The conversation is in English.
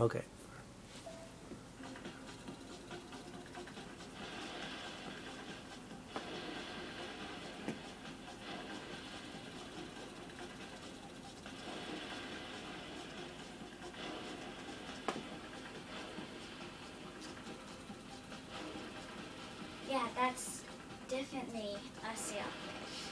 Okay. Yeah, that's definitely a sailfish.